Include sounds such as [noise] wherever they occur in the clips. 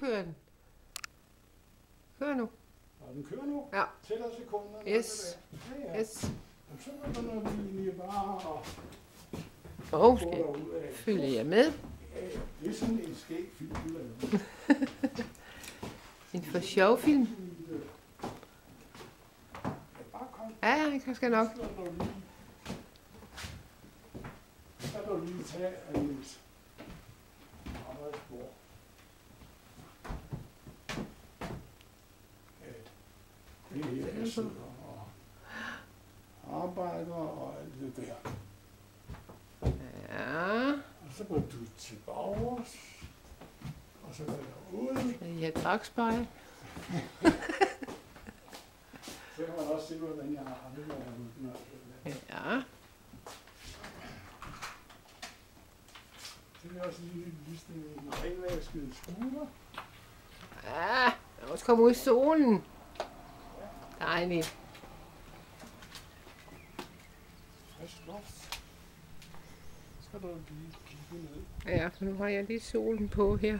Kører den. Kør nu. Og den kører nu. Ja. Tæller sekunderne. Yes. Ja, ja. Yes. Og så begynder vi egentlig bare at Og skal følge jer med. Ja. Det er sådan en skæg film, du laver. [laughs] En for sjov film. Ja. Ja, jeg skal nok. Så kan du lige, lige tage af hendes arbejdsbord. At det er sidder og arbejder og alt det der. Ja, Og så går du tilbage, og så går jeg ud. i et dragspejl. [laughs] Så kan man også se, hvordan jeg har det, når jeg er ude. Ja. Vil jeg også lige vise en renvasket scooter. Ja, jeg må også komme ud i solen. Kigge ned. Ja, for nu har jeg lige solen på her.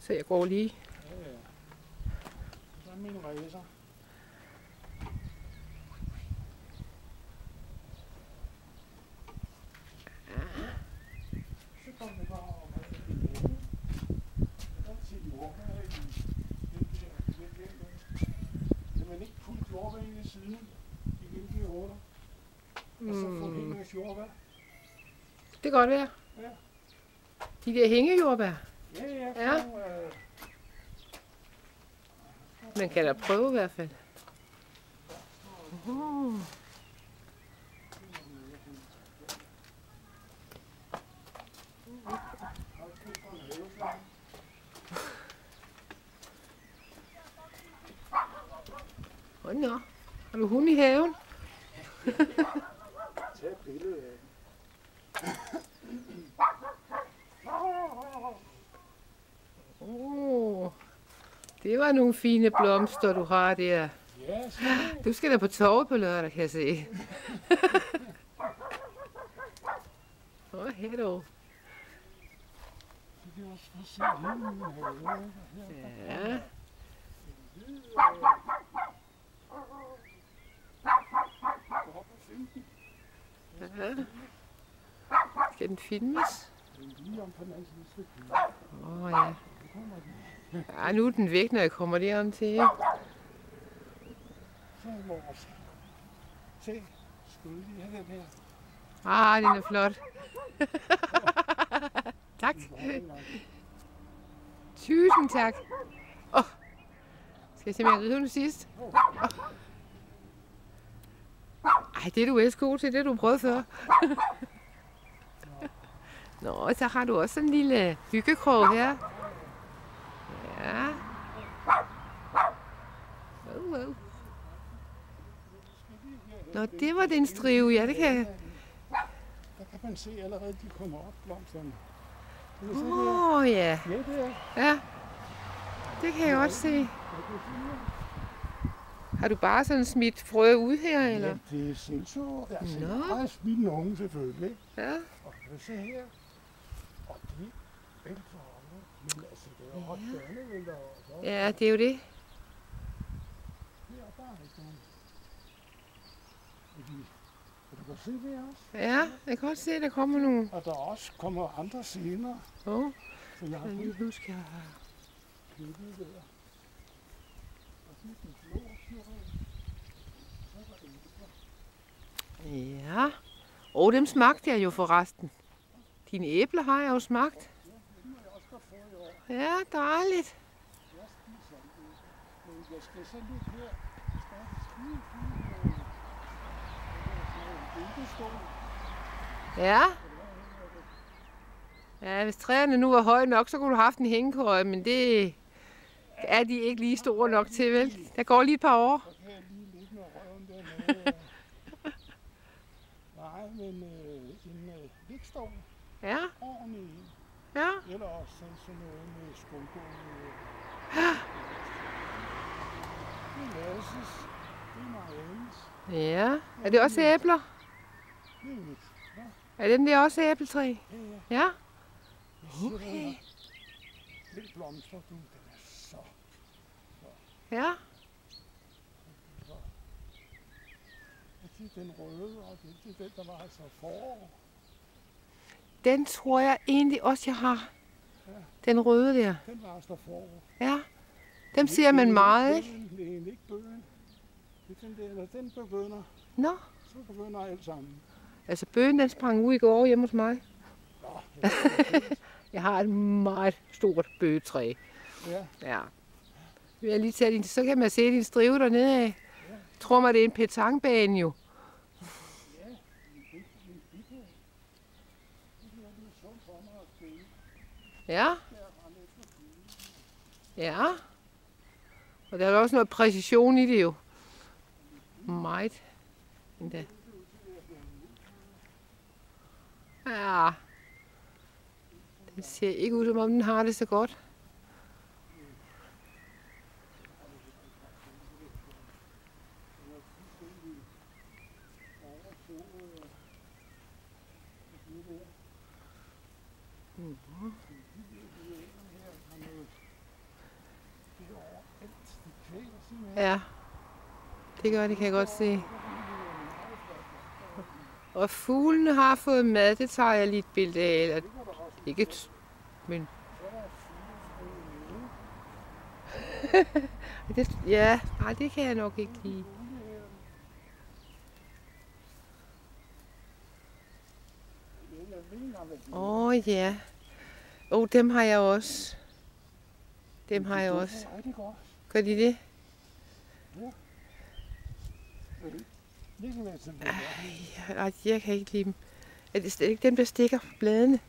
Så jeg går lige. Ja, ja. Så er min racer. Så kommer vi bare over med det hele. Jeg kan se jordbær i den der den der. Kan man ikke putte jordbær ind i siden? De vinkelige huller. Og så få Mm. hængers jordbær. Det kan godt være. Ja. De der hængejordbær. Ja, ja. Ja. få, øh, Man kan da prøve i hvert fald. Uh. Hold nå. Har du hund i haven? [laughs] Tag et billede af. Oh. Det var nogle fine blomster, du har der. Du skal da på torvet på lørdag, kan jeg se. [laughs] Åh, oh, herude. Ja. Finde den ja. Skal den filmes? Åh oh, ja. Ja, nu er den væk, når jeg kommer derom til. Se, skulle lige have den her? Ah, den er flot. [laughs] tak. Tusind tak. Oh. Skal jeg simpelthen ride nu sidst? Oh. Ej, det er du ellers god til. Det du prøvet før. [laughs] Nå, så har du også sådan en lille hyggekrog her. Ja. Oh, oh. Nå, det var den strive. Ja, det kan. Der kan man se allerede, de kommer op, blomsterne. Åh, oh, ja. Ja, det er. Ja. Det kan jeg godt se. Jeg kan se det. Har du bare sådan smidt frø ud her, eller? Ja, det er selvså. Altså, Nå. jeg har smidt nogen selvfølgelig. Ja. Og se her. Og de vælter over. Men altså, det er jo også børnevælter også. Ja, det er jo det. Her der er ikke nogen. Du kan se det også. Ja, jeg kan godt se, at der kommer nogle. Og der også kommer andre senere. Åh, oh, Så jeg har lige huske, jeg har... klippet der. Og så er den blå syre. Så er der æbler. Ja. Og dem smagte jeg jo forresten. Dine æbler har jeg jo smagt. Ja, dejligt. Jeg skal så lidt her. Ja. Ja, hvis træerne nu var høje nok, så kunne du have haft en hængekøje, men det er de ikke lige store nok til, vel? Der går lige et par år. [laughs] Nej, men øh, en øh, ligstol Ja, ordentlig en. ja. Eller også sådan, noget med skumgummi. Det er Lasses. Det er Mariannes. Ja. Er det også æbler? Det er. Ja, Er den der også æbletræ? ja, ja. Ja. Okay. Den blomster, du, den er så, Ja, så. Jeg siger, den røde, og det, det er den, der var altså forår. den tror jeg egentlig også, jeg har. Ja. Den røde der. Den var altså forår. Ja, dem ser man meget, ikke? Det er ikke bøgen. Det er den der, når den begynder, Nå, så begynder alt sammen. altså bøgen den sprang ud i går hjemme hos mig. Nå, [laughs] det er Jeg har et meget stort bøgetræ. Ja, Ja. Jeg lige tage din, så kan man se din strive dernede af. Tror mig, det er en petangbane jo. Ja. Ja. Og der er også noget præcision i det jo. Meget. Endda. Ja. Den ser ikke ud, som om den har det så godt. Ja, det gør de, kan jeg godt se. Og fuglene har fået mad, det tager jeg lige et billede af. Eller, ikke men... [laughs] det, ja, nej, det kan jeg nok ikke lide. Åh oh, ja. Yeah oh, dem har jeg også. Dem har jeg også. Gør de det? Det. Ja, nej, jeg kan ikke lide dem. Er det ikke dem, der stikker på bladene?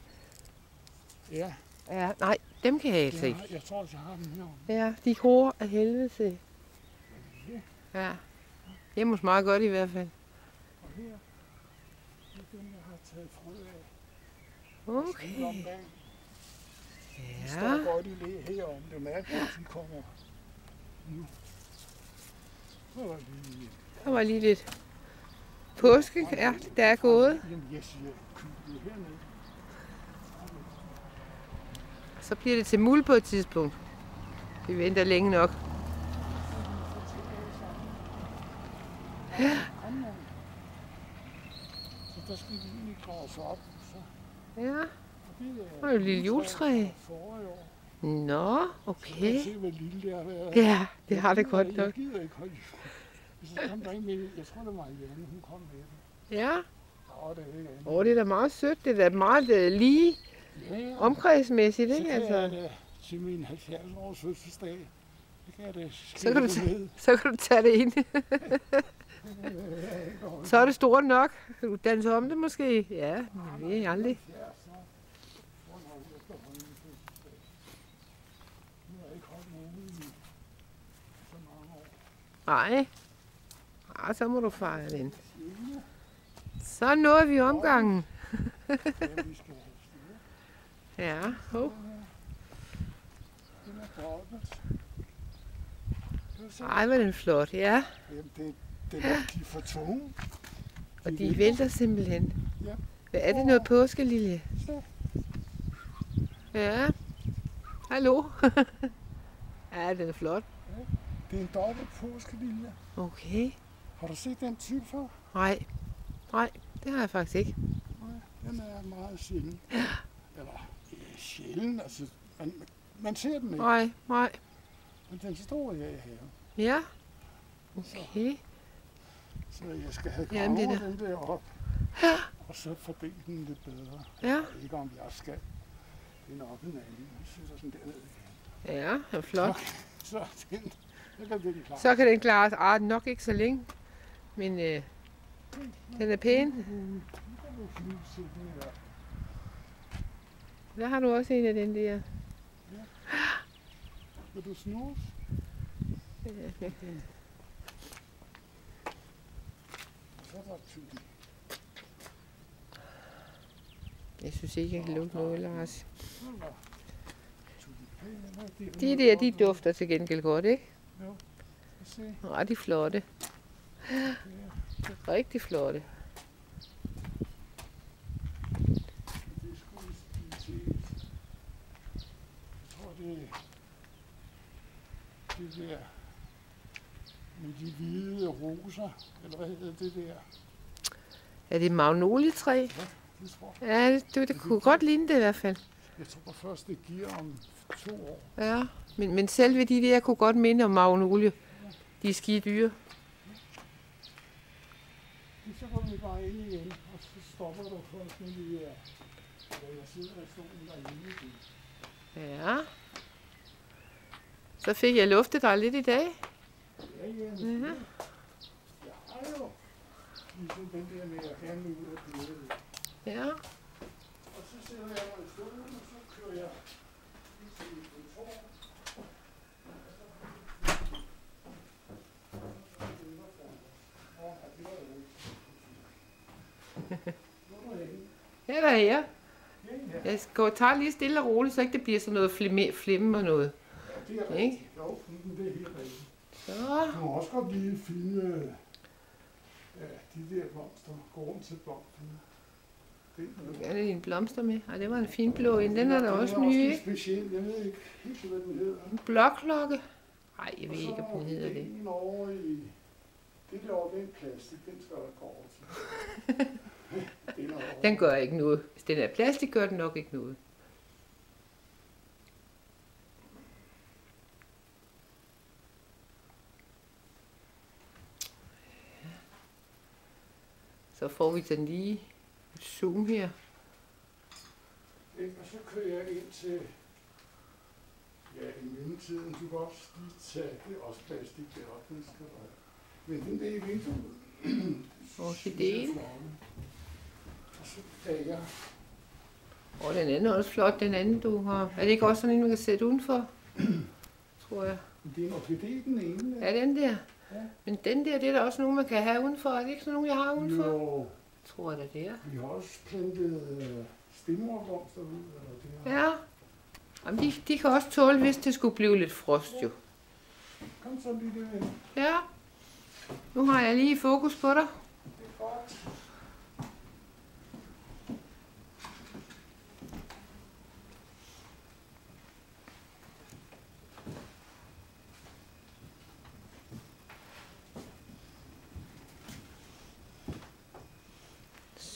Ja, Ja, nej, dem kan jeg altså ikke. jeg, jeg tror, jeg har dem her. Ja, de gror af helvede til. Ja. Hjemme hos mig godt i hvert fald. Og her, det er dem, jeg har taget frø af. Okay. Omgang. De Ja. står godt i læ herom. Det er mærkeligt, at de kommer nu. Så var lige... Der var lige lidt påske. Ja, der er gået. Jamen, jeg siger, det hernede. Så bliver det til muld på et tidspunkt. Vi venter længe nok. Nu. Så der skal vi graves op. Så, Ja. Og et lille juletræ. Nå, Jeg okay. Ja, det har det Jeg godt nok. Jeg jeg tror det var Janne, hun kom med det. Ja, Åh, er og det er da meget sødt. Det er da meget øh, lige omkredsmæssigt, ikke? jeg Altså, til min 70 års fødselsdag, kan jeg Så kan du med. så kan du tage det ind. [laughs] Så er det stort nok. Du danse om det måske? Ja, men det er aldrig. Nu har jeg ikke holdt nogen i så mange år. Nej. Ah, så må du fejre den. Så nåede vi omgangen. [laughs] Ja, så- Ej, hvor er den flot. Ja, Jamen, det, det er de er for tunge. og de vælter simpelthen. Ja. Hvad er det noget påskelilje? Ja. Hallo. [laughs] ja, den er flot. Det er en dobbelt påskelilje. Okay. Har du set den type før? Nej. Nej, det har jeg faktisk ikke. Nej, den er meget sjælden. Eller, det er sjælden, altså, man, man ser den ikke, Nej, nej. men den står jeg i haven. Ja. Okay. Så jeg skal have Jamen, gravet det er den der op, og så fordele den lidt bedre. Ja. Jeg ved ikke, om jeg skal den op en anden. Jeg synes, sådan dernede. Ja, den er flot. Så den, så kan den klare. Så kan den klare sig. Ah, nok ikke så længe. Men øh, den er pæn. Der har du også en af den der. Vil du snuse? Ja. Jeg synes ikke, jeg kan lugte noget, Lars. De der, de dufter til gengæld godt, ikke? Se, Rigtig flotte. Rigtig flotte. det er det der med de hvide roser, eller hvad hedder det der? Er det magnolietræ? Det tror jeg. Ja, det, det, det kunne godt ligne det i hvert fald. Jeg tror først, det giver om to år. Ja, men, men selve de der kunne godt minde om magnolie. De er skide dyre. Så går vi bare ind igen, og så stopper du først med de der, hvor jeg sidder i stolen derinde. Ja. Så fik jeg luftet dig lidt i dag. Ja, ja, Mhm. men jeg har jo ligesom den der med at vil ud lidt. Ja. Og så sætter jeg i stolen, og så kører er her. Jeg går og tager lige stille og roligt, så ikke det bliver sådan noget flimme, flimme og noget. Ja, Det er Ikke? rigtigt. Jo, det er helt rigtigt. Så. Du må også godt lige finde øh, ja, de der blomster. Gå rundt til blomsterne. Det er Er det en blomster med? Ej, det var en fin blå en. Den er der også ny, ikke? speciel. Jeg ved ikke helt, hvad den hedder. En blokklokke. Ej, jeg ved Og ikke, så om den hedder det. En over i... Det der over, den plastik, den skal der gå over til. [laughs] den er gør ikke noget. Hvis den er plastik, gør den nok ikke noget. Så får vi den lige zoom her. Ikke? Og så kører jeg ind til... Ja, i mellemtiden, du kan også lige tage, det er også plastik deroppe, den skal have. Men den der i vinduet, Orkideen. Og så kan jeg, Og den anden er også flot, den anden du har. Er det ikke også sådan en, man kan sætte udenfor? Tror jeg. det er en orkidé, den ene. Er den der? Ja. Men den der, det er der også nogen, man kan have udenfor. Er det ikke sådan nogen, jeg har udenfor? Jo, Tror jeg da, det er. vi har også plantet øh, stemmerblomster ud, eller det her. Ja. Jamen, de, de kan også tåle, hvis det skulle blive lidt frost, jo. Kom så lige det Ja. Nu har jeg lige fokus på dig. Det er godt.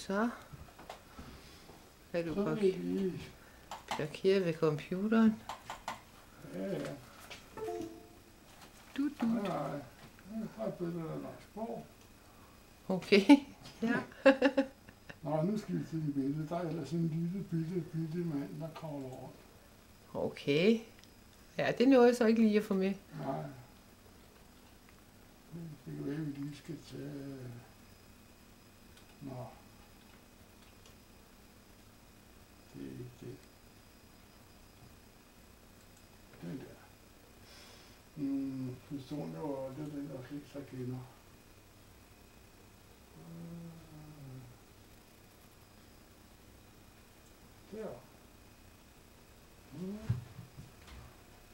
Så. Kan du Så parkere ved computeren? Ja, ja. Du, du. Nej, nej. Jeg har et billede af Lars Borg. Okay. Ja. [laughs] Nå, nu skal vi til det billede. Der er ellers en lille, bitte, bitte mand, der kravler over. Okay. Ja, det nåede jeg så ikke lige at få med. Nej. Det kan være, at vi lige skal tage... Nå. Det det. Den der. Mm, pistolen er jo aldrig den, der flest der kender. Øh. Der. Mm.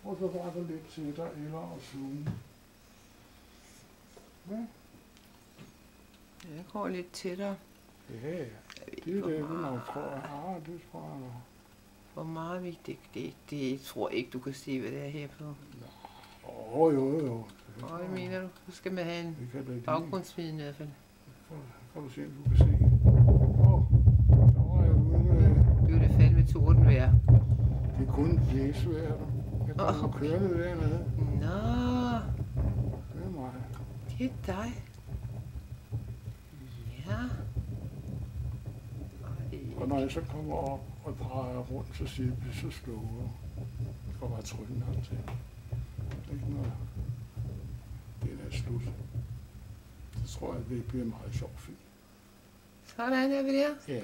Og så var der lidt dig, eller at zoome. Ja, Jeg går lidt tættere. ja. Jeg Det er det, nok tror. Ah, det tror jeg nok. Hvor meget vi... Det, det, tror jeg ikke, du kan se, hvad det er her på. Åh, oh, jo, jo. Det Åh, hvad mener du? Så skal man have en kan baggrundsviden i hvert fald. Så kan du se, du kan se. Åh, oh, der var jeg ude med... Det er jo det fandme tordenvejr. Det er kun blæsvejr. du. Jeg kommer okay. kørende dernede. Nå, Det er mig. det er dig. Ja. Ej. Og når jeg så kommer op og drejer rundt, så siger jeg, så slået. Det går bare trykken til. Ikke noget. Det er slut. Så tror jeg, det bliver en meget sjov film. Sådan er vi der. Ja.